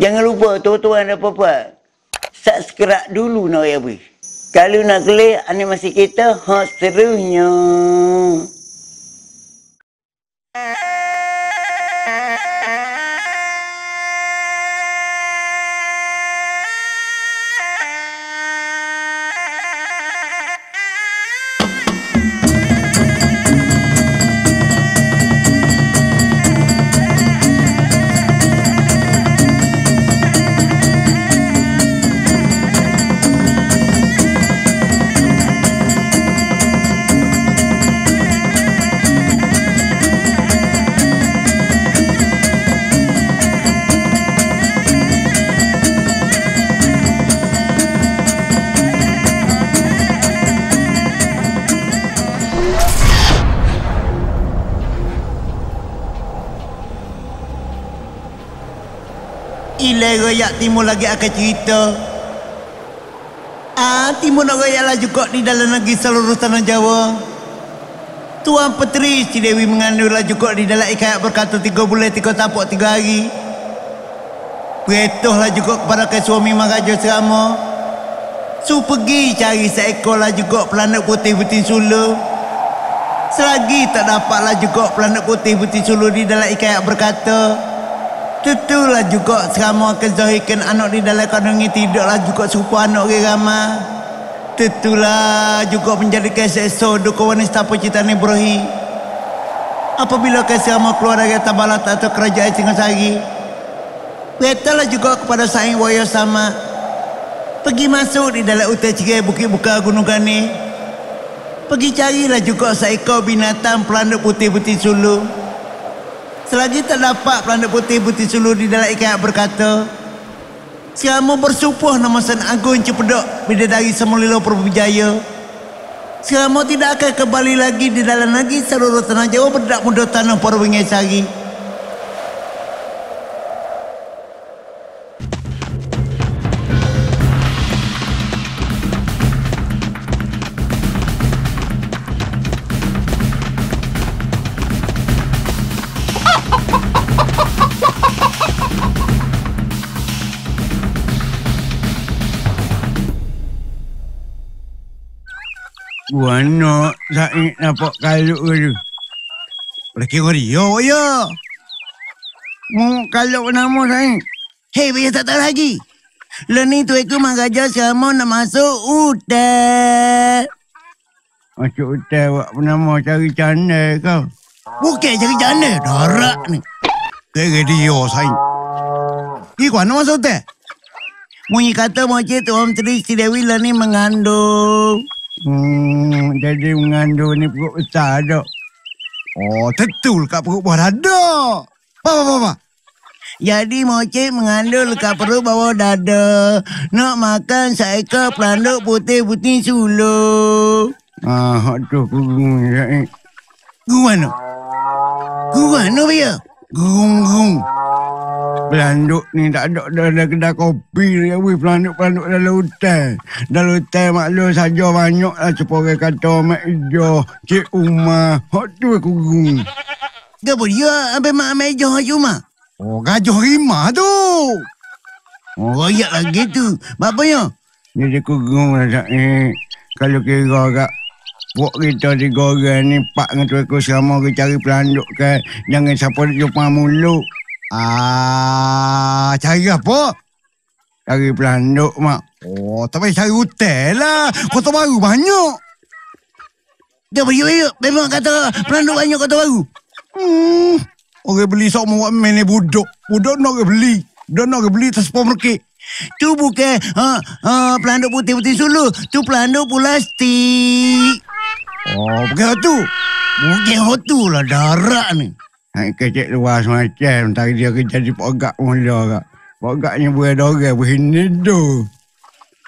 Jangan lupa tuan-tuan dan puan Subscribe dulu nak ya bui. Kalau nak klik animasi kita, hot serunya. Ilai royak timur lagi akan cerita. Ah, timur nak royak lah juga di dalam negeri seluruh tanah Jawa. Tuan Petri si Dewi mengandung lah juga di dalam ikat berkata tiga bulan tiga tapak tiga hari. Berituh lah juga kepada ke suami Maraja Serama. Su pergi cari seekor lah juga pelanak putih putih sulu. Selagi tak dapatlah juga pelanak putih putih sulu di dalam ikat berkata. Tentulah juga selama akan zahirkan anak di dalam kandungi tidaklah juga serupa anak ke ramah. Tentulah juga menjadi keseso duka wanita penciptaan Ibrahim. Apabila kesama keluar dari tabalat atau kerajaan Singasari, Beritalah juga kepada saing waya sama. Pergi masuk di dalam utai cerai bukit buka gunung gani. Pergi carilah juga seekor binatang pelanduk putih-putih sulu. Selagi tak dapat pelanda putih-putih sulu di dalam ikat berkata, Selama bersupuh nama San Agung Cepedok Bidadari Semulilo Perbujaya. Selama tidak akan kembali lagi di dalam lagi seluruh tanah Jawa berdak muda tanah Perwingai Sari. Gua nak Said nampak kaluk ke tu. Lagi kau dia, ya. Mu kaluk nama Said. Hei, biar tak tahu lagi. Lo ni tu aku mengajar sama nak masuk hutan. Masuk hotel buat penama cari canda kau. Bukan cari jana, darak ni. Kira dia Said. Ni kau nak masuk hutan? Munyi kata macam tu Om Tri Si Dewi lah ni mengandung. Hmm, jadi mengandung ni perut besar tak? Oh, tentu kat perut bawah dada. Apa, apa, apa? Jadi mocik mengandung dekat perut bawah dada. Nak makan seekor pelanduk putih-putih sulu. Ah, tu kurung Said. Guru mana? Guru mana, Bia? Gerung-gerung. Pelanduk ni tak ada dalam kedai kopi ni. Wih, pelanduk-pelanduk dalam hutan. Dalam hutan maklum saja banyak lah. Cepat orang kata Mak Ijo, Cik Umar. Hak tu aku gerung. Kenapa dia ambil mak meja cuma? Oh, gajah rimah tu. Oh, royak lagi tu. Apa ya? Jadi aku gerung lah Said. Kalau kira kat Buat kita tiga orang ni Pak dengan tu aku selama kita cari pelanduk kan Jangan siapa nak jumpa mulut Ah, cari apa? Cari pelanduk mak Oh, tak payah cari hotel lah. Kota baru banyak. Dah beri ya. Memang kata pelanduk banyak kota baru. Hmm Orang beli sok mau main ni budak Budak nak orang beli Budak nak orang beli atas supermarket Tu bukan ha, ha, pelanduk putih-putih sulu. Tu pelanduk plastik. Oh bukan tu Bukan hotu lah darak ni. Hai kecek luar semacam Tadi dia kerja di pogak mula kak Pogaknya boleh dorang Begini tu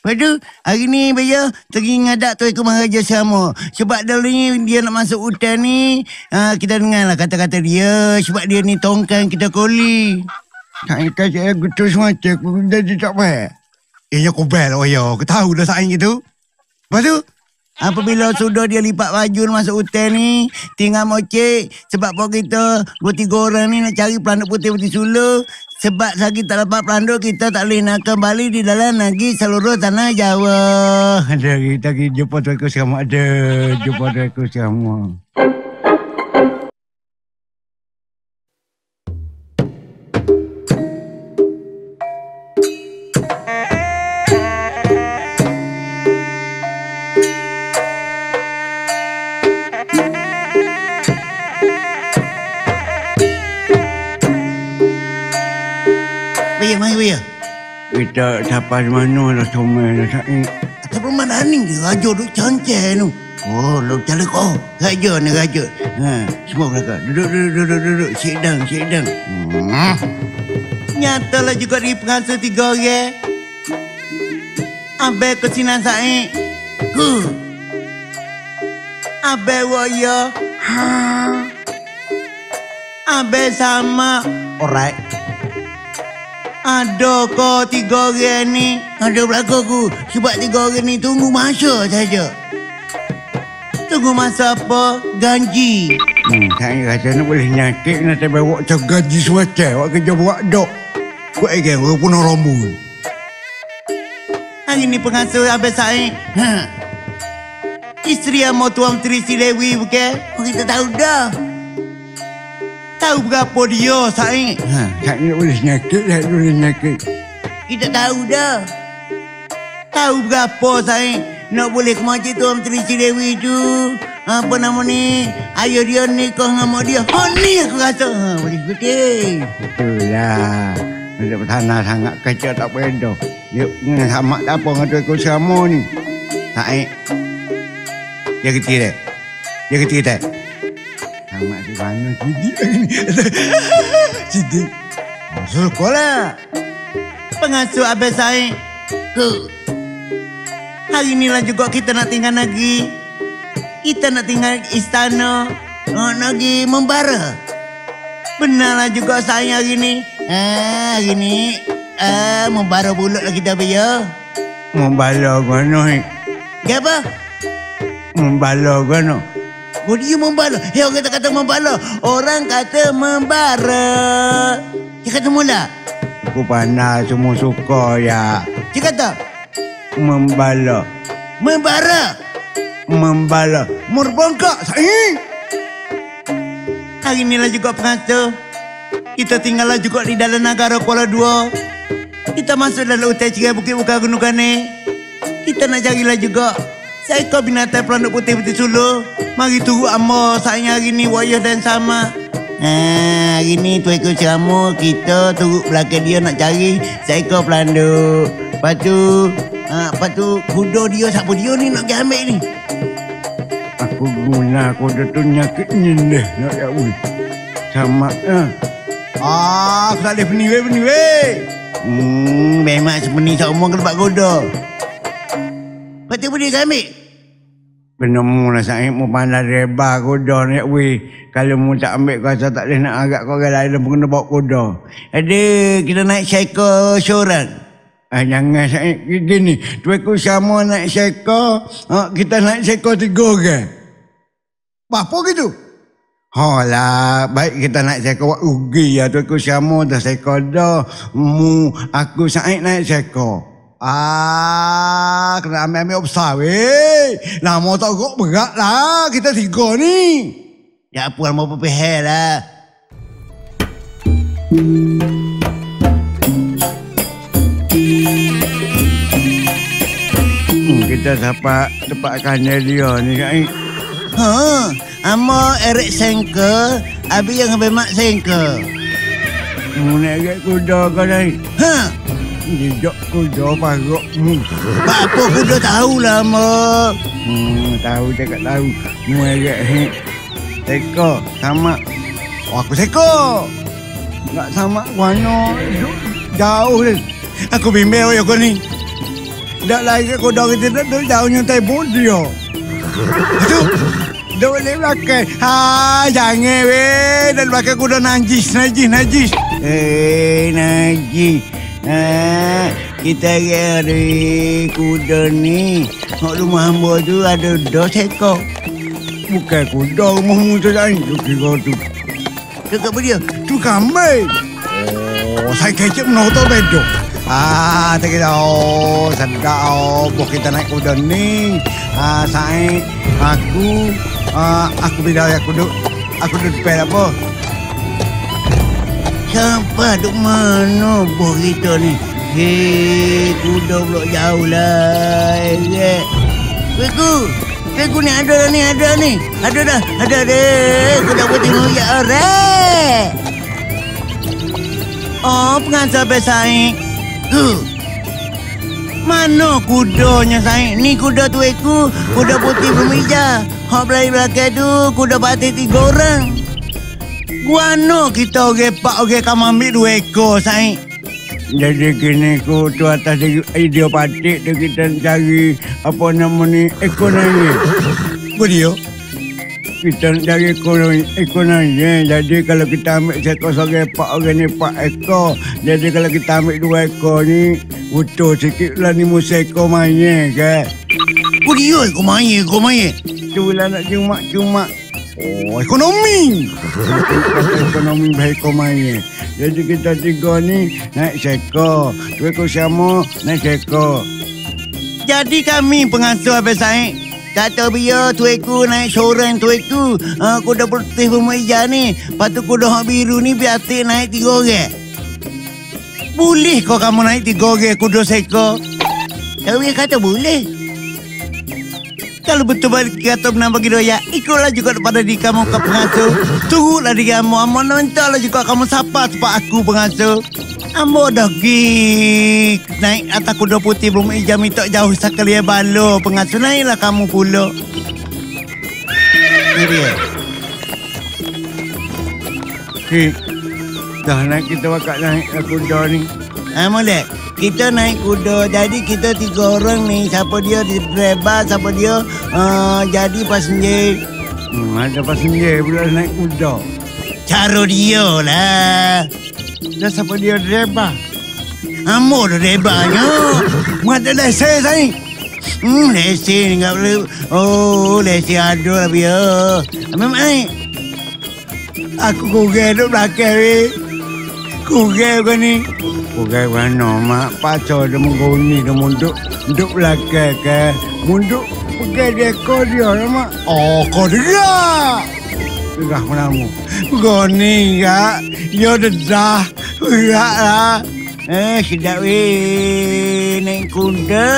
Lepas tu, hari ni Baya pergi ngadak tu aku Maharaja sama. Sebab dulu ni dia nak masuk hutan ni, uh, kita dengar lah kata-kata dia. Sebab dia ni tongkang kita koli. Hai kecek aku tu semacam Aku jadi tak baik Eh, ya kau bel, oh ya. Kau tahu dah saing itu. Lepas tu, Apabila sudah dia lipat baju masuk hotel ni, tinggal mocek. Sebab pun kita bertiga orang ni nak cari pelanduk putih-putih sulu. Sebab lagi tak dapat pelanduk, kita tak boleh nak kembali di dalam lagi seluruh tanah Jawa. Ada kita pergi jumpa tu aku sama ada. Jumpa tu aku sama. Sampai mana dah semua dah sakit. Ataupun mana ni ke raja duk cancel tu. Oh, lu cari kau. Raja ni raja. Ha, semua belakang. Duduk, duduk, duduk, duduk. Sit down, sit down. Hmm. Nyatalah juga di pengasuh tiga orang. Abang kesinan saya. Ku. Abang waya. Ha. Abang sama. Alright. Ada kau tiga orang ni. Ada belakang aku. Sebab tiga orang ni tunggu masa saja. Tunggu masa apa? Ganji. Hmm, saya rasa nak boleh nyakit nak tak bawa cak gaji suaca. Awak kerja buat dok. Buat lagi aku pun rambut. Hari ni pengasuh Abang Said. Ha. Isteri yang mau tuan Menteri si Lewi bukan? Oh, kita tahu dah. Tahu berapa dia Said? Ha, saya nak boleh nyakit, saya boleh nyakit. Kita tahu dah. Tahu berapa Said? Nak boleh ke masjid tuan Menteri si Lewi tu. Apa nama ni? Ayah dia nikah dengan mak dia. Ha ni aku rasa. Ha, boleh putih. Itulah. Ada tanah sangat kecil tak beda. Dia dengan sama tak apa dengan tu aku sama ni. Naik. Dia kecil tak? Dia kecil tak? Sama di mana sidik ni. Sidik. Masuk sekolah. Pengasuh Abang Said. Ke. Hari inilah juga kita nak tinggal lagi. Kita nak tinggal istana. Nak lagi membara. Benarlah juga saya hari ni. Ah, hari ni. Ah, membara bulut lah kita biar. Membala mana ni? Apa? Membala mana? Oh, dia membala. Eh, orang kata kata membala. Orang kata membara. Dia kata mula. Aku pandai semua suka ya. Dia kata Membala. membara. Membala. Merbangkak saya. Hari inilah juga pengasuh. Kita tinggallah juga di dalam negara Kuala Dua. Kita masuk dalam hutan cerai Bukit Buka Gunung Kane. Kita nak carilah juga seekor binatang pelanduk putih putih sulu. Mari tunggu amo saya hari ni wayah dan sama. Ha, hari ni tu ekor ceramu kita turut belakang dia nak cari seekor pelanduk. Lepas tu, ha, lepas tu kuda dia siapa dia ni nak pergi ambil ni. Aku guna aku dah tu nyakit nyendeh nak ya ui. Sama ah. Ah, tak boleh peniwai peniwai. Hmm, memang sepenuhnya semua kena buat kuda. Akan ambil? Penemu lah saya mau pandai reba kuda ni ui. Kalau mu tak ambil kau rasa tak boleh nak agak kau orang lain pun kena bawa kuda. Ada, kita naik cycle seorang. Ah, jangan saya gini. Tu aku sama naik seko. Ah, kita naik seko tiga orang. Apa gitu? Ha lah, baik kita naik seko wak rugi ya tu aku sama dah seko dah. Mu aku saik naik seko. Ah, kena ambil-ambil besar weh. Lama tak kok berat lah. Kita tiga ni. Ya apa mau pepehel lah. Hmm, kita dapat dapatkan dia ni kan. Ha, amo Eric Senke, abi yang habis mak Senke. Mu naik kuda kau ni. Ha, Jejak kuda parok mu. apa kuda tahulah amo. Hmm, tahu cakap tahu. Mu agak he. Seko sama. Oh, aku seko. Tak sama warna jauh ni. Aku bimbel ya kau ni. Tak lagi kuda kita tak duduk jauh nyontai pun dia. Itu. Dia boleh belakang. Ha, jangan weh. Dan belakang kuda najis, najis, najis. Eh, Najis. Ah, kita dari kuda ni. Hak rumah hamba tu ada dos ekor. Bukan kuda rumahmu tu lain. Tu kira tu. Apa dia? Tu kambing. Oh, saya kecek menonton bedo. Ah, tak kira. Oh, sedap. Oh, buat kita naik kuda ni. Ah, saya, aku, ah, aku bila aku duduk, aku duduk depan apa? Siapa duk mana bos kita ni? Hei, kuda pula jauh lah. Eh, Kuku, kuku ni ada dah ni, ada ni. Ada dah, ada dah. Kuda putih mulia orang. Oh, pengantar bersaing. Uh. Mana kudanya saing? Ni kuda tu aku, kuda putih bermeja. Hak belai belakang tu, kuda batik tiga orang. Guano kita orang pak orang kamu ambil dua ekor saing. Jadi kini ku tu atas idea patik tu kita cari apa nama ni ekonomi. Beriyo. Kita nak cari ekonomi, ekonomi. Jadi kalau kita ambil seekor seorang pak orang ni pak ekor. Jadi kalau kita ambil dua ekor ni utuh sikit lah ni musa ekor main ke. Beriyo kau main, kau main. Tu lah nak cuma-cuma. Oh, ekonomi. ekonomi baik ekor main. Jadi kita tiga ni naik sekor. Dua ekor sama naik sekor. Jadi kami pengasuh habis saing. Kata biar tuiku naik seorang tuiku. Uh, kuda putih bermeja ni. Lepas tu kuda hak biru ni biar naik tiga orang. Boleh kau kamu naik tiga orang kuda seko? Tapi kata boleh. Kalau betul balik kata benar bagi doya, ikutlah juga daripada di kamu ke pengasuh. Tunggulah di kamu, amun nantilah juga kamu sapa tempat aku pengasuh. Ambo dah pergi naik atas kuda putih belum ijam minta jauh sekali ya balo pengasuh naiklah kamu pula. Ini. Kik, dah naik kita bakal naik lah kuda ni. Ha, molek. Kita naik kuda. Jadi kita tiga orang ni. Siapa dia di driver, siapa dia uh, jadi passenger. Hmm, ada passenger pula naik kuda. Cara dia lah. Dah siapa dia driver? Ambo dah drivernya. Mata lesen saya. Hmm, lesen enggak boleh. Oh, lesen ada lah biar. Memang naik. Aku kurang duduk belakang ni. Kurang kau ni. Kurang mana mak. Pasal dia mengguni dia munduk. Duduk belakang ke. Munduk pegang dia ekor dia lah mak. Oh kau dengar. Dengar menamu. Goni enggak. Ya dedah. Enggak lah. Eh, sedap weh. Naik kuda.